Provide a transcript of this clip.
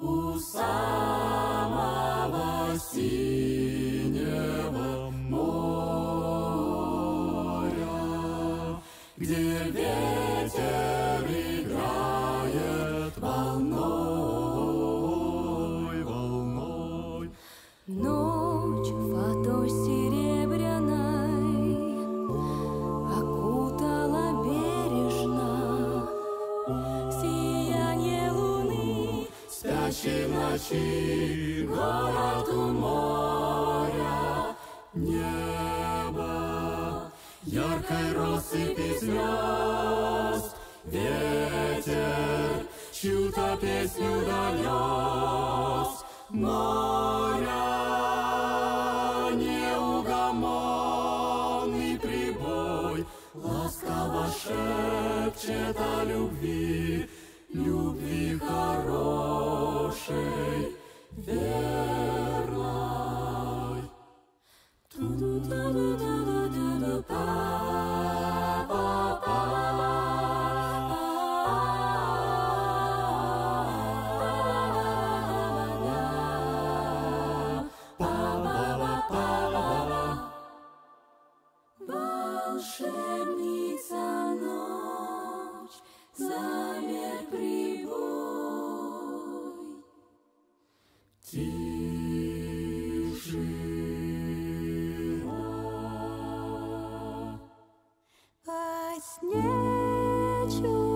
У самого синего моря, где ветер играет волной, волной. Ночь фатой серебряной Окутала бережно В ночи город у моря, небо яркой россыпи звезд, ветер чью-то песню донес, моря неугомонный прибой ласково шепчет о любви Тишина. Во сне чудо